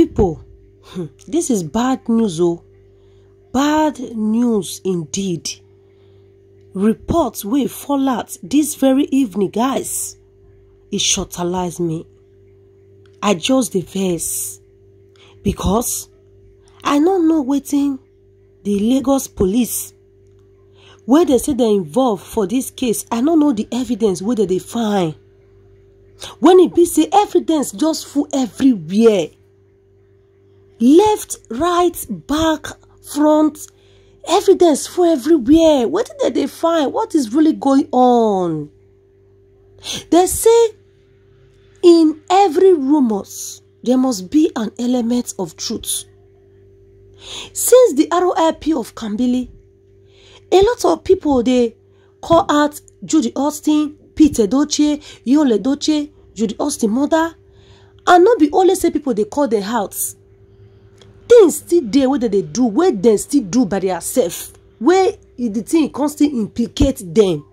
people hmm, this is bad news oh. Bad news indeed. Reports wey fall out this very evening guys. E shortalize me. I just the vex because i don't know wetin the lagos police where they say dem involve for this case i don't know the evidence wey they find. When it be say evidence just full everywhere left right back front evidence for everywhere. What did they find what is really going on? They say in every rumours there must be an element of truth. Since the ROIP of Kambili a lot of people dey call out Judy Austin Peter Edochie Yul Edochie Judy Austin mother. And not be only say people they call dem out things still dey wey dem dey do wey dem still do by theirself wey the thing still implicate dem.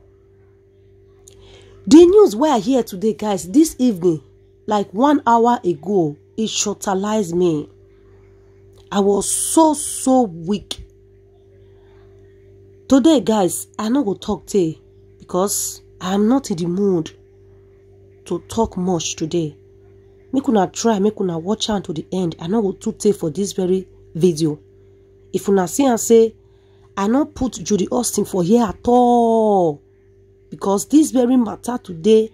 The news wey i hear today guys this evening like one hour ago it shortalize me. I was so so weak. Today guys i no go talk tey because i am not in the mood to talk much today make una try make una watch am to the end. I no go too tey for this very video. If una see am say i no put judy austin for here at all. Because this very matter today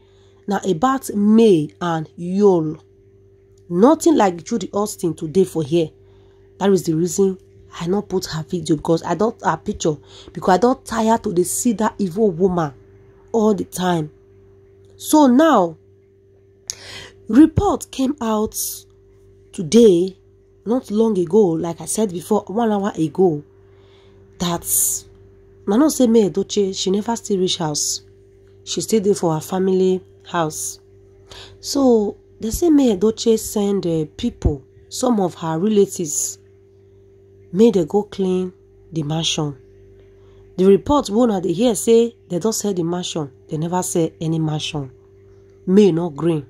na about may and yul nothing like judy austin today for here. That is the reason i no put her video because i don her picture. Because i don tire to dey see that evil woman all the time. So now report came out today not long ago like i said before one hour ago that na know say may edochie she never still reach house. She still there for her family house. So they say may edochie send uh, people some of her relatives make dem go clean the mansion. The report wey una dey hear say dem don sell the mansion They never sell any mansion. May no gree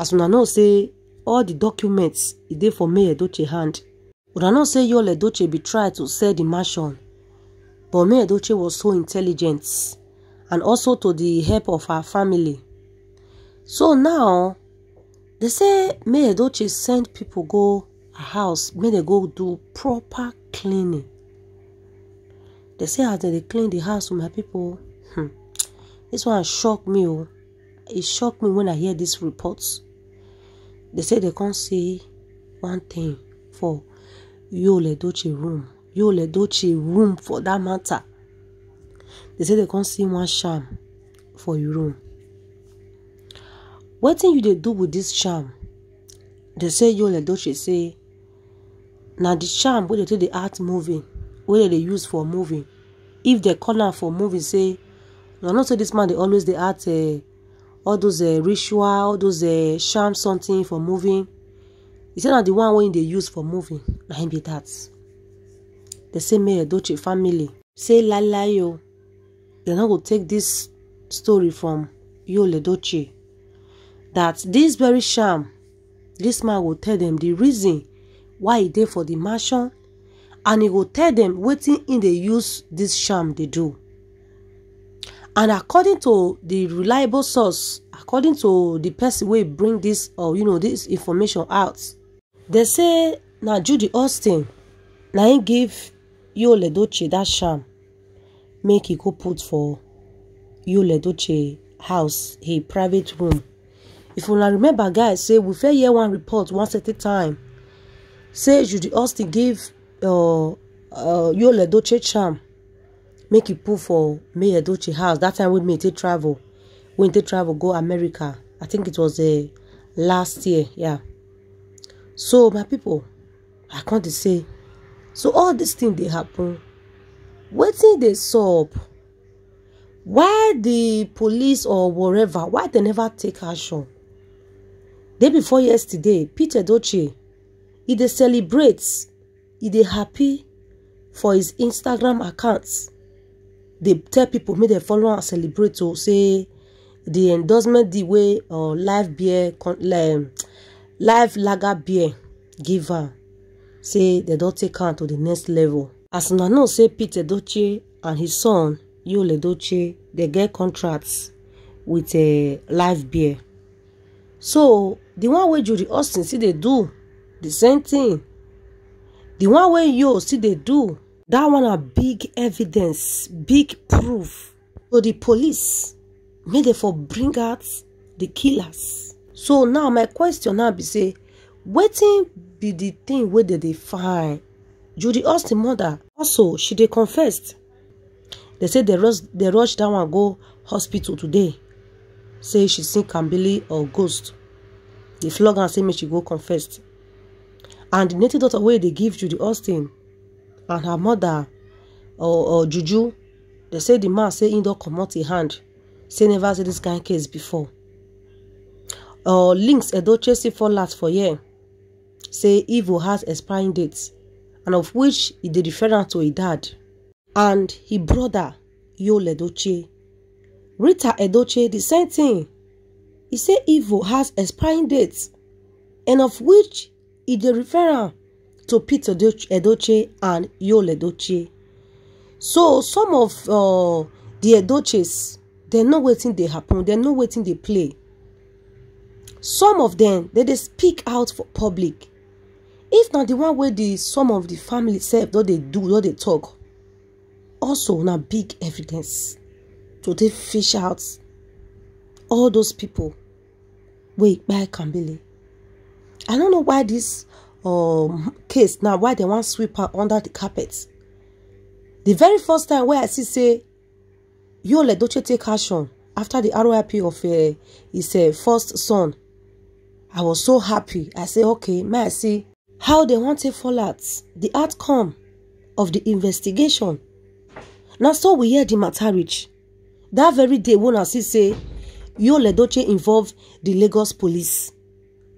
as una know say all the documents e dey for may edochie hand. Una know say yul edochie bin try to sell the mansion. But may edochie was so intelligent and also to the help of her family. So now they say may edochie send people go her house make dem go do proper cleaning. They say as dey clean the house with my people hmm, this one shock me o e shock me when i hear this report they say they come see one thing for yul edochie room yul edochie room for that matter. They say they come see one charm for your room. Wetin you dey do with this charm they say yul edochie say na the charm wey dey take dey act moving dem dey use for moving. If call am for moving say una know say this man dey always dey act uh, all those uh, ritual all those uh, charm something for moving. E say na the one wey dey use for moving na him be that. Dem say may edochie family. Say lailai o dem no go take this story from yul edochie that this very charm this man go tell dem the reason why e dey for the mansion. And e go tell dem wetin im dey use this charm dey do and according to the reliable source according to the person wey bring this or you know this information out dem say na judy austin na im give yul edochie that charm make e go put for yul edochie house a private room. If una remember guys say we fit hear one report one certain time. Say judy austin give uh, uh, yul edochie charm make e put for may edochie house. That time we may take travel wey take travel go america. I think it was uh, last year yeah. So my people i can't say. So all these things dey happen. Wetin dey sup? Why the police or whatever why they never take action? Day before yesterday Peter edochie he dey celebrate. E dey happy for his instagram account dey tell people make dem follow am celebrate o say the endorsement deal wey uh, live beer um, live lager beer give her. Say dem don take am to the next level. As una know say Pete Edochie and his son Yul Edochie dey get contracts with a live beer. So the one wey Judy Austin still dey do the same thing. The one wey Yul still dey do that one na big evidence big proof. To the police make dem for bring out the killers. So now my question now be say wetin be the thing wey dem dey find? Judy austin mother also she dey confess dem say dem rush dem rush dat one go hospital today. Say she see kambili or ghost. Dey flog am say make she go confess and the native doctor wey dey give judy austin and her mother or or juju they say the man say im don comot im hand. Say never see this kind case before. Uh, linc edochie fall out for here say evil has expiring dates and of which e dey refer to im dad. And im brother yul edochie. Rita edochie the same thing. E say evil has expiring dates and of which e dey refer to peter edochie and yul edochie so some of uh, the edochies dem know waiting they happen. dem know wetin dey play. Some of them, they, dey speak out for public. If not the one where the some of the family sef don they do don they talk also na big evidence to take fish out all those people wey kpai kambili i don't know why this um, case. Now why dem wan sweep am under the carpet? The very first time wey i see say yul edochie take action after the RIP of uh, his uh, first son. I was so happy. I say okay may i see how dem wan take fall out the outcome of the investigation. Na so we hear the matter reach. That very day wey una see say yul edochie involve the lagos police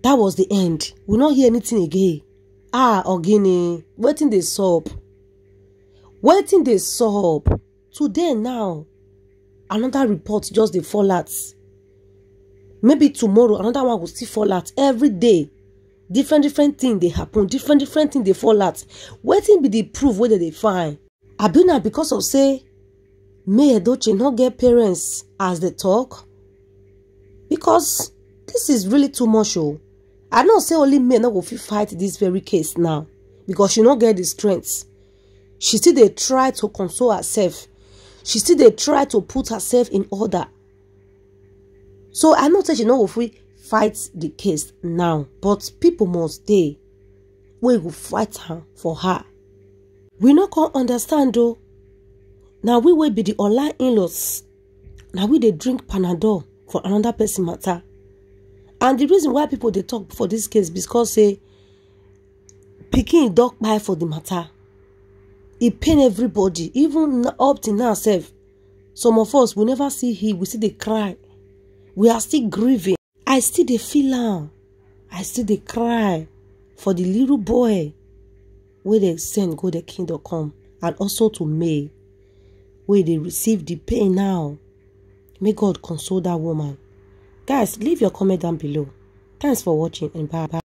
that was the end. We no hear anything again. Ah ogini wetin dey sup? Wetin dey sup? Today now another report just dey fall out. Maybe tomorrow another one go still fall out. Every day different different thing dey happen. Different different thing dey fall out. Wetin be the proof wey dem dey find? Abi na because of say may edochie no get parents as dey talk? Because this is really too much o i know say only may no go fit fight this very case now because she no get the strength. She still dey try to console herself. She still dey try to put herself in order. So i know say she no go fit fight the case now but people must dey wey go fight am for her. We no come understand o. Na we wey be the online in-laws na we dey drink panadol for another person matter and the reason why people dey talk for this case because say pikin don kpai for the matter. E pain everybody even up till now sef. Some of us we never see him we still dey cry. We are still grieving. I still dey feel am. I still dey cry for the little boy wey dem send go the kingdom come and also to may wey dey receive the pain now. May god console that woman guys leave your comment down below. Thanks for watching and bye bye